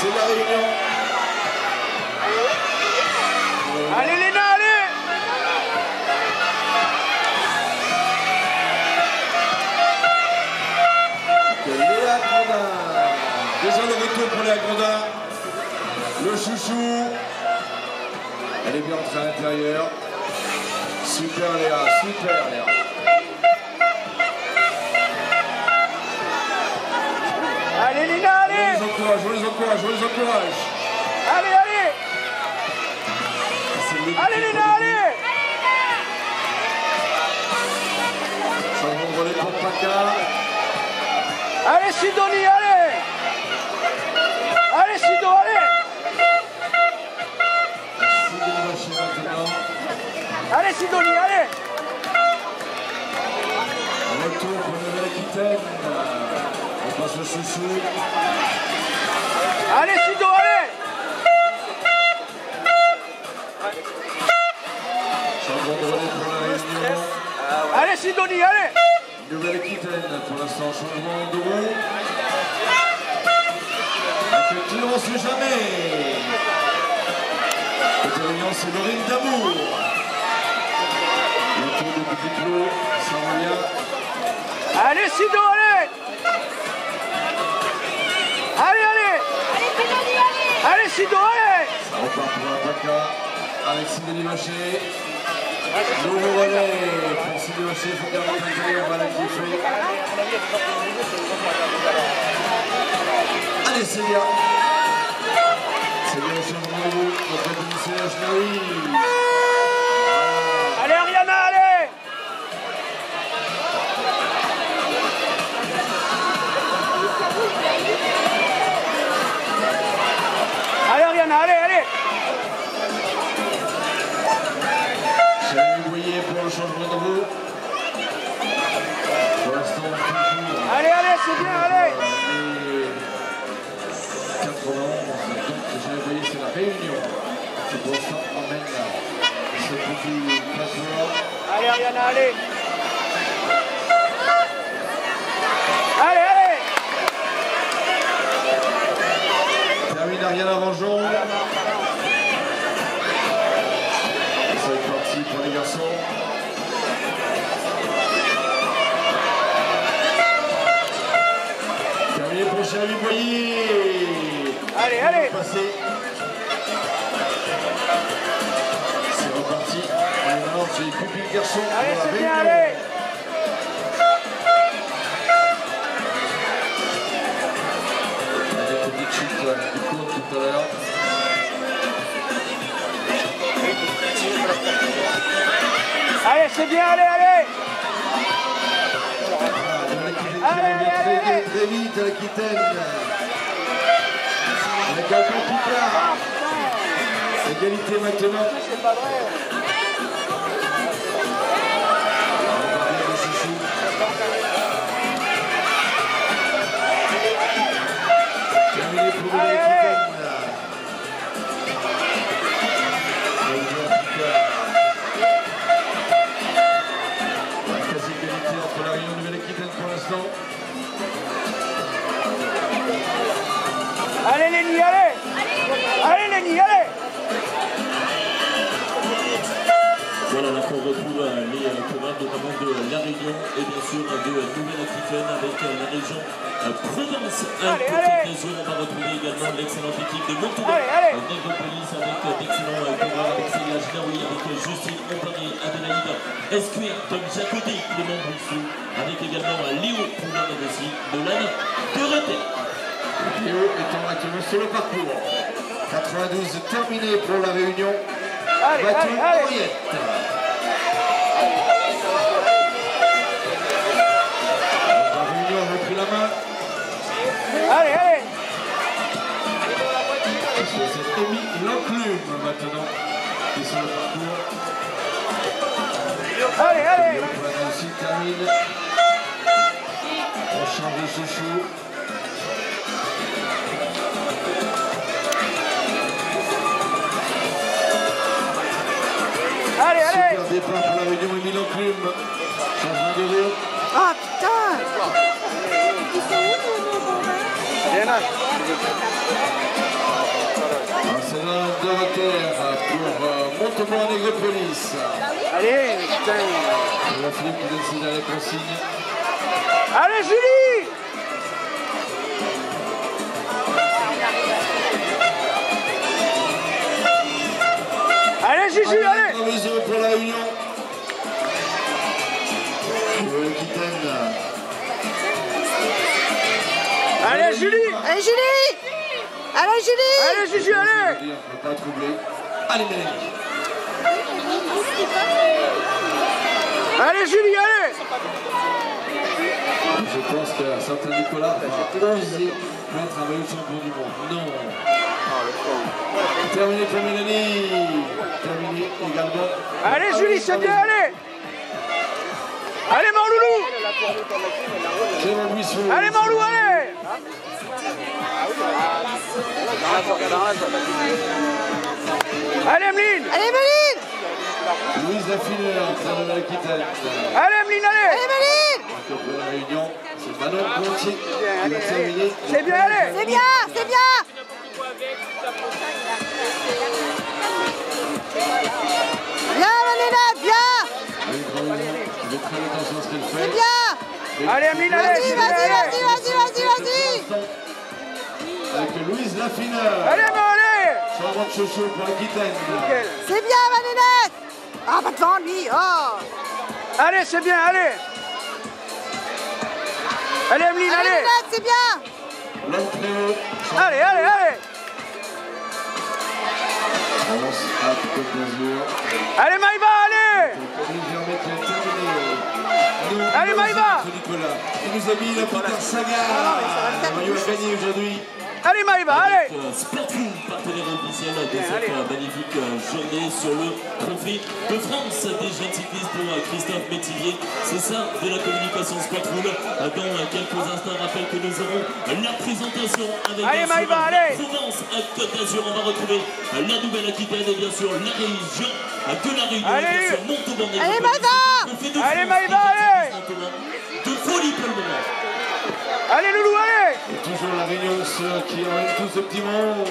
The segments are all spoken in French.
C'est la réunion. Allez Léna, allez Léa Grandin. Déjà le retour pour Léa Grandin. Le chouchou. Elle est bien entrée à l'intérieur. Super Léa, super Léa. Allez Léna, On allez les encourage, on les encourage, on les encourage. Allez, allez Allez Léna, allez Changement de relais pour Paca. Allez Sidonie, allez Allez Sido, allez. Allez Sidonie, allez Retour pour Nouvelle-Aquitaine. Passe le chouchou. Allez Sido, allez Changement de relais pour la Réunion. Allez Sidonie, allez Nouvelle-Aquitaine pour l'instant, changement de roue. Avec sait jamais. Côté Réunion, c'est le ring d'amour. Le tour de Petit Clos, ça revient. Allez Sido, allez Allez, allez Allez Sido, allez Ça repart pour un Paca avec Sidney Vacher. Nouveau relais pour Sidney il faut bien rentrer on va. Allez, le changement de roue. Notre commissaire Ashnaoui. Allez Pour le changement de roue. Pour l'instant, toujours. Allez, allez, c'est bien, allez Les 91, donc Boyer, c'est la réunion. qui pour l'instant emmène ce petit plateau. Allez Ariana, Allez, Allez, c'est bien, allez du cours tout à l'heure. Allez, c'est bien, allez, allez Allez, allez, allez, très vite à l'Aquitaine. Avec un peu plus tard. Égalité maintenant. C'est pas vrai Avec euh, d'excellents euh, coureurs, avec Célia Ginaoui, avec euh, Justine Compagnie, Adélaïde Escuer, Tom Jacoté, Clément Boussou, avec également Léo Poulain aussi de l'année de Rethel. Léo étant actuellement sur le parcours. 92 terminé pour la Réunion. Allez, Battu allez, allez maintenant qui sur le parcours. Allez, allez Léo Poulain aussi termine. On change de chouchou. Allez, allez Super départ pour la Réunion, Amy Lanclume. Changement de roue. Ah putain Ils sont où nos nos bambins Il un Dorothère pour Montauban Négropolis. Allez, putain. C'est la Philippe qui décide à la consigne. Allez, Julie Allez, Juju, allez Traveso pour la Union. Allez, Julie Allez Julie Allez Julie Allez, Juju, allez On ne peut pas troubler. Allez Mélanie. Allez, Julie, allez Je pense qu'un certain Nicolas va oser mettre un maillot de champion du monde. Non. Terminé pour Mélanie. Terminé également. Allez, Julie, c'est bien, allez Allez, mon loulou. Allez, mon loup, allez Allez, Emeline Allez Emeline Louise Laffineur, entraîneur de l'Aquitaine. Allez, Emeline, allez Allez Emeline Pour la Réunion, c'est Manon qui va terminer. C'est bien, allez. C'est bien, c'est bien. À ce qu'elle C'est bien. Allez, Emeline, allez Vas-y, vas-y, vas-y, vas-y, vas-y Avec Louise Laffineur. Allez, allez Changement de chouchou pour l'Aquitaine. C'est bien Manénette Ah, pas devant lui, oh Allez, c'est bien, allez Allez, Emeline, Allez allez c'est bien. Allez, allez, allez Avance à toute mesure. Allez, Maïva, allez Allez, Maïva. Nicolas. Il nous a mis la Peter Saga. Le maillot a gagné aujourd'hui. Allez, Maïva, allez Euh, partenaire officiel de cette allez. euh, magnifique euh, journée sur le trophée de France des jeunes cyclistes pour euh, Christophe Métivier. C'est ça de la communication. Euh, Dans euh, quelques instants, on rappelle que nous aurons la présentation avec Allez, bien sûr, Maïva, allez. Provence à Côte d'Azur. On va retrouver euh, la Nouvelle-Aquitaine et bien sûr la région euh, de la Réunion. Allez. Bien sûr Montauban Allez, Maïva. Allez Allez, Maïva, allez. De folie pour le moment. Allez, Loulou, allez Et toujours la Réunion ceux qui emmène tout ce petit monde.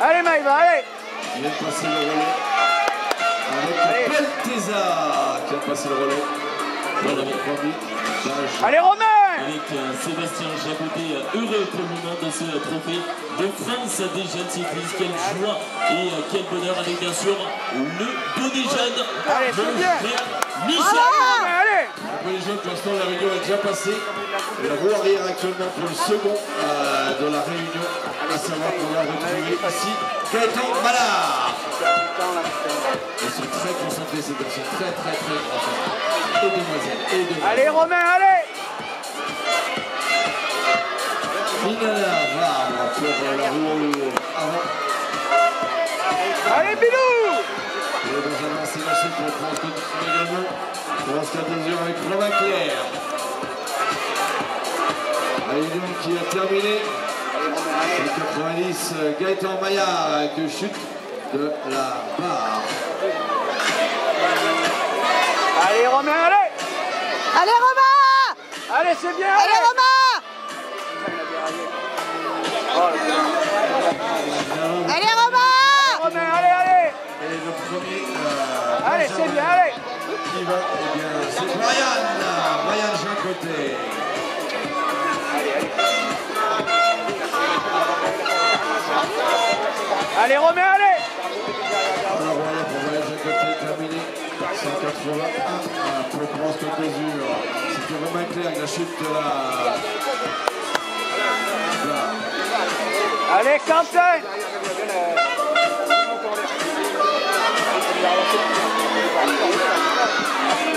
Allez, Maïva, allez Il vient de passer le relais. Avec Pelteza qui a passé le relais. Première page. Allez, Romain avec euh, Sébastien Jacoté, euh, heureux moment de ce euh, trophée de France des jeunes cyclistes. Quelle joie et euh, quel bonheur avec bien sûr le bonnet jeune, Allez, Michel. Pour les jeunes, pour l'instant, la Réunion est déjà passée. La roue arrière actuellement pour le second euh, de la Réunion. À savoir qu'on va retrouver ici Gaëtan Malard. Ils sont très concentrés, ces personnes. Très, très, très concentrés. Et demoiselles, et demoiselles. Allez, Romain, allez Minala va pour euh, la roue avant. Allez, Bilou Et Benjamin lancé pour France Côte également. France Côte d'Azur avec Romain Claire. La Réunion qui a terminé. Le 90, euh, Gaëtan Maillard avec chute de la barre. Allez, Romain, allez Allez Romain Allez, c'est bien, Allez allez Romain Allez Romain premier, euh, Allez, c'est bien, allez qui va, eh bien, c'est Brian, Brian Jacoté. Allez, Romain, allez Alors voilà pour Brian Jacoté terminé. 181 euh, pour France Côte d'Azur. C'était Romain Claire, la chute de la. la- Allez, Quentin C'est parti pour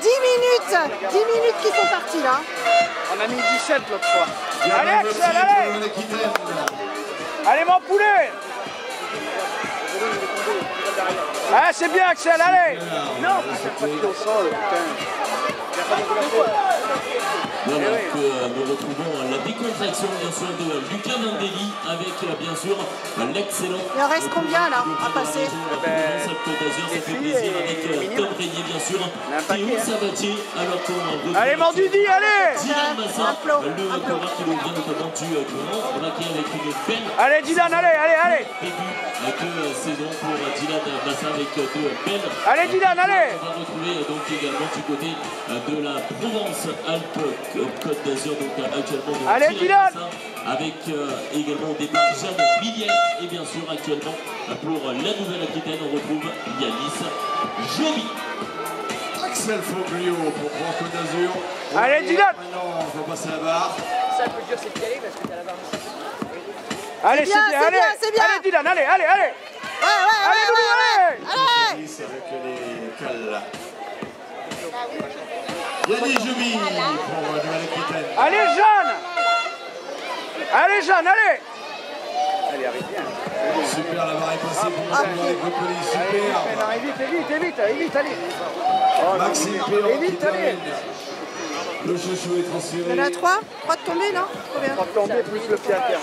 10 minutes 10 minutes qui sont partis là. On a mis 17 l'autre fois. Allez Axel, allez Allez mon poulet Ah c'est bien Axel, allez Non, pas putain. Voilà que euh, nous retrouvons la décontraction bien sûr de Lucas Mandeli avec euh, bien sûr l'excellent. Il en reste combien, là, à passer Côte d'Azur, ça fait plaisir avec euh, Tom Régnier bien sûr. Théo Sabatier alors qu'on. Allez, Mandudi, allez Dylan plot, le coureur qui nous vient notamment du euh, Grand, braqué avec une belle Allez, Dylan, allez, allez, allez début de saison pour Dylan Massa avec de belles Allez, Dylan, allez on va retrouver euh, donc également du côté euh, de la Provence-Alpes-Côte d'Azur, donc actuellement de Allez, Dylan avec euh, également au départ Jeanne Villiers et bien sûr actuellement pour la Nouvelle-Aquitaine on retrouve Yanis Joby. Axel Foglio pour Grand Côte d'Azur. Allez, Dylan Maintenant, on va passer la barre. Allez, bien, c'est bien, c'est allez bien, c'est bien. Allez, Dylan, allez, allez, allez Ouais, ouais, Allez, ouais, Yannick Jubi pour Nouvelle-Aquitaine. Allez, Jeanne Allez, Jeanne, allez Super, la barre est passée pour le colis. Super. Allez, vite, vite, vite, vite, allez Maxime Péan qui vite, allez. termine. Le chouchou est transféré. Il y en a trois Trois de tombés, non Combien Tomber plus le pied à terre.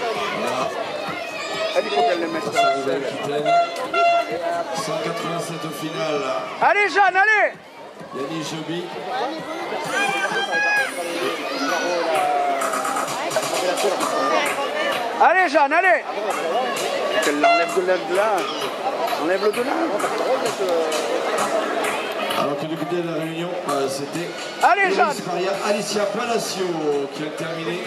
Elle, il faut qu'elle le mette. Pour Nouvelle-Aquitaine. 187 au final. Allez, Jeanne, allez Yannick Joby. Allez, Jeanne, allez qu'elle l'enlève de là, de là. Enlève le de là. Alors que du côté de la réunion, euh, c'était Alicia Palacio qui a terminé.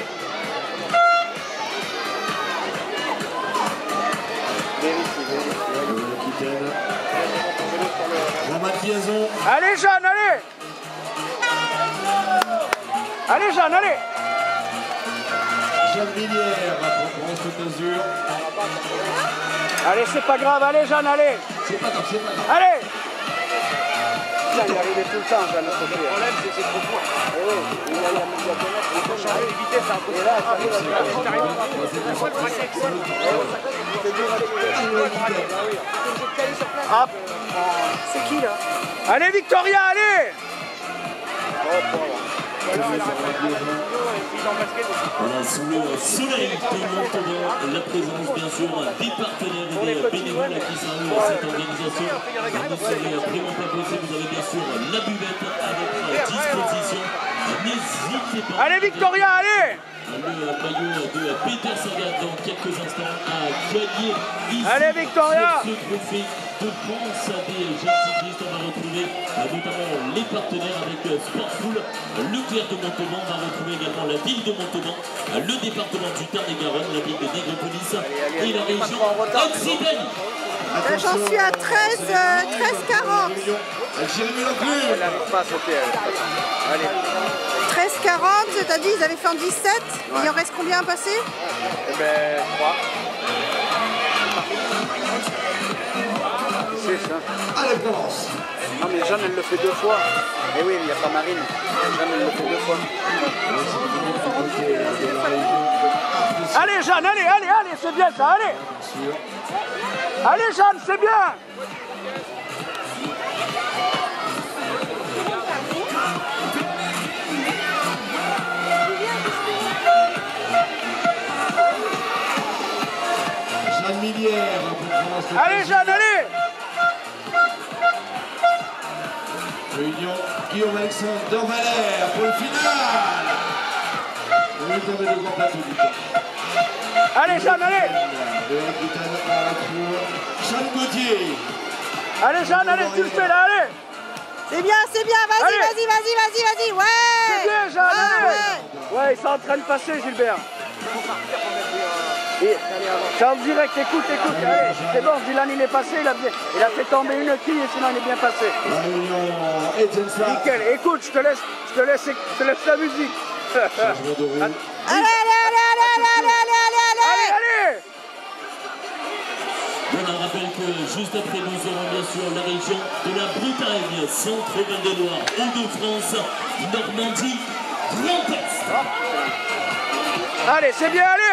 Romain Piazon. Allez, Jeanne, allez Allez, Jeanne, allez Jeanne Villière pour France Côte d'Azur. Allez, c'est pas grave, allez, Jeanne, allez C'est pas grave, c'est pas grave. Allez Putain, il arrivait tout le temps, ça, notre côté. Le problème, c'est que c'est trop. Eh oui, il a la il faut changer de vitesse un peu. Et là, ça arrive à Hop. C'est qui, là? Allez, Victoria, allez! Voilà, sous le soleil de Montauban, la présence bien sûr des partenaires et des bénévoles qui sont à cette organisation. Vous ne serez vraiment pas pressés, vous avez bien sûr la buvette à votre disposition. N'hésitez pas. Allez, Victoria, allez Le maillot de Peter Sagan dans quelques instants à gagner ici Allez, Victoria ce trophée de France des jeunes cyclistes. On va retrouver euh, notamment les partenaires avec euh, Sportful, Leclerc de Montauban. On va retrouver également la ville de Montauban, euh, le département du Tarn-et-Garonne, la ville de Nègrepelisse et la région Occitanie. Là, J'en suis à 13, euh, 13 40. Avec Jérémy Leclerc. Elle n'arrive pas à sauter, elle. Allez, 13 40, c'est-à-dire ils avaient fait en 17. Il en reste combien à passer? Eh ben, 3. C'est ça. Allez, Provence. Non, mais Jeanne, elle le fait deux fois. Eh oui, il n'y a pas Marine. Jeanne, elle le fait deux fois. Allez, Jeanne, allez, allez, allez, c'est bien ça, allez Allez, Jeanne, c'est bien Jeanne Millière Allez. Jeanne, allez Guillaume Alexandre Valère pour le final. On est tombé le grand plateau du temps. Allez, Jeanne, allez Jeanne Gauthier. Allez, Jeanne, allez, tu le fais là, allez C'est bien, c'est bien, vas-y, vas-y, vas-y, vas-y, vas-y, ouais C'est bien, Jeanne, allez ouais. Ouais, ils sont en train de passer, Gilbert. Et, c'est en direct, écoute, écoute, allez, c'est bon, Dylan il est passé, il a, bien, il a fait tomber une quille et sinon il est bien passé. Nickel, écoute, je te laisse, je te laisse, je te laisse la musique. Allez, allez, allez, allez, allez, allez, allez, allez, Allez, allez. Allez Voilà, on rappelle que juste après nous aurons bien sûr la région de la Bretagne, Centre-Val de Loire, Hauts-de-France, Normandie, Grand Est. Allez, c'est bien, allez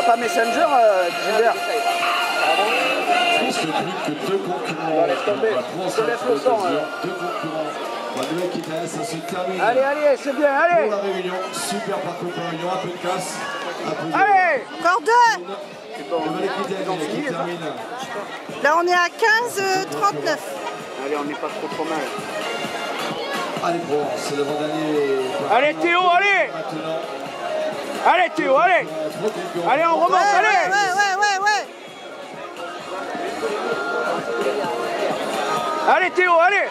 pas Messenger, euh, Gilbert reste plus que deux concurrents. Laisse tomber. Je te le. Deux concurrents. Ça se termine. Allez, allez, c'est bien, allez Pour la réunion, super parcours pour la réunion, un peu de casse, un peu de... Allez Encore deux qui termine, termine. Là, on est à 15, euh, 39. Allez, on n'est pas trop trop mal. Allez, bon, c'est l'avant-dernier. Allez, Théo, allez Maintenant, Allez Théo, allez. Allez, on Ouais, remonte, ouais, allez ouais, ouais, ouais, ouais. Allez Théo, allez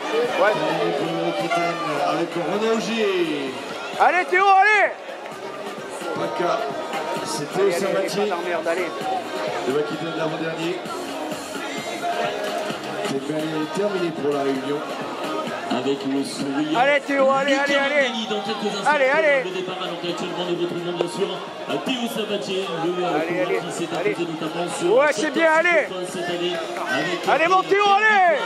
Augier. Allez Théo, allez c'était au Sabatier. Le Aquitaine l'avant-dernier. C'est bien terminé pour la réunion. Avec le sourire. Allez, Théo, allez, allez, allez. Dans quelques instants. Allez, allez. Le départ, alors qu'actuellement nous retrouvons bien sûr Théo Sabatier, le euh, Allez, allez, qui s'est imposé notamment sur Ouais, c'est bien, allez. Coupe, cette année. Avec Allez, mon Théo, allez.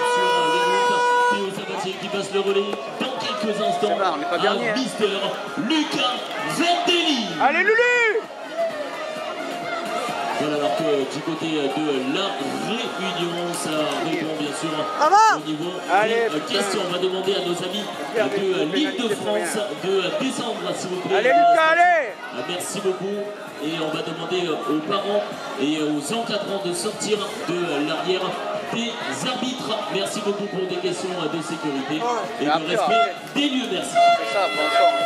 Théo Sabatier qui passe le relais dans quelques instants. C'est bon, on n'est pas dernier, à hein. Mister Lucas Verdelli. Allez Lulu Voilà, alors que du côté de la Réunion, ça répond bien sûr Bravo. au niveau Allez, des putain. questions. On va demander à nos amis de l'île de France de descendre, s'il vous plaît. Allez Lucas, allez Ah, Merci beaucoup. Et on va demander aux parents et aux encadrants de sortir de l'arrière des arbitres. Merci beaucoup pour des questions de sécurité et de respect des lieux. Merci. C'est ça, bon,